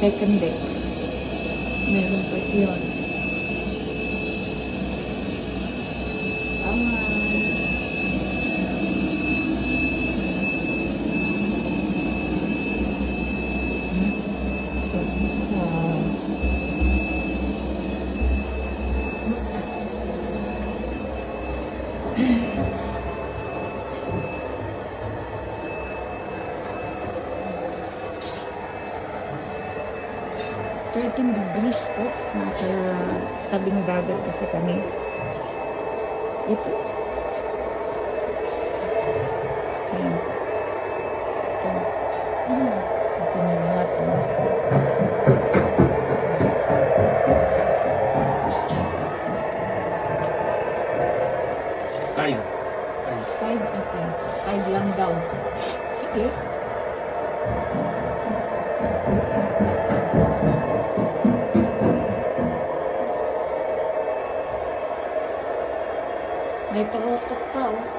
second deck. Meron pa yun. Thirteen degrees po. Nasa tabing dagat kasi kami. Ito. Ayan. Ito. Ito na lahat. oh. Five. Five, okay. Five lang daw. Sige. May parotok pa, oh.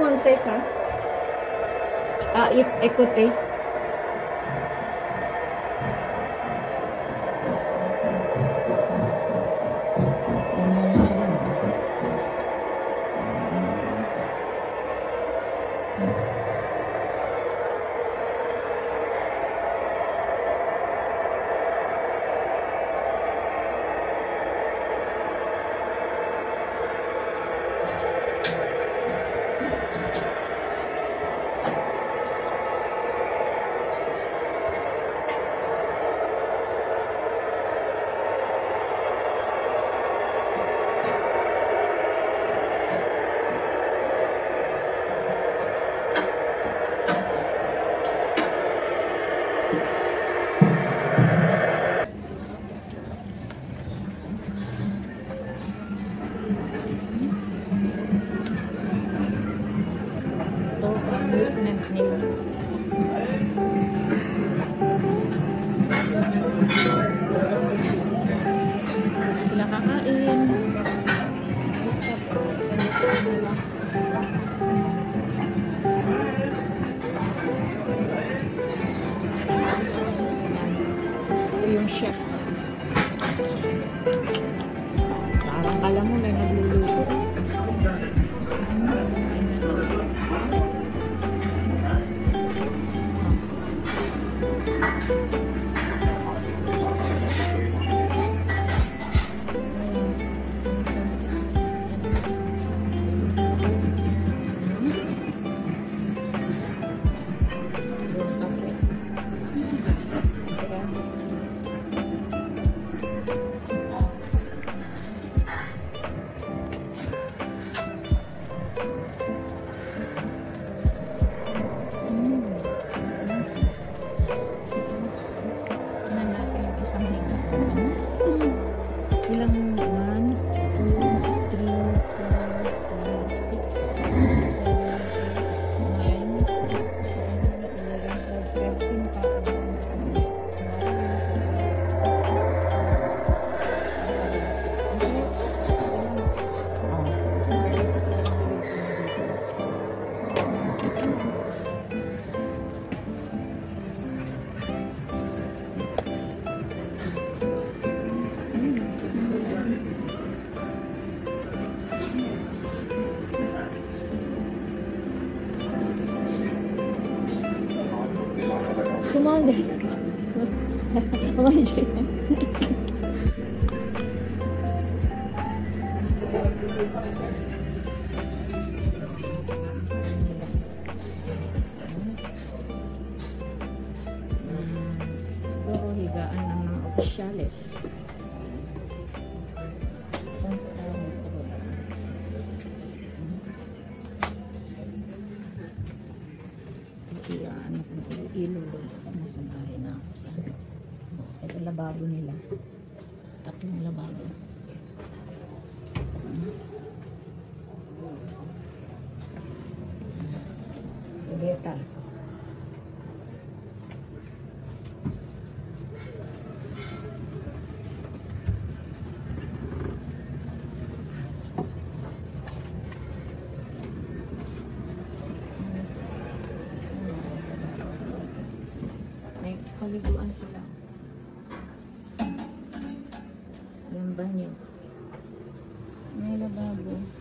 Monses, ha? Ah, ik ikote. la moneda. 그만 돼. 그만이 지. Dorohiga ang ng mga opisyalis. Nila tatlong lababo Geta. ng banyo. May lababo.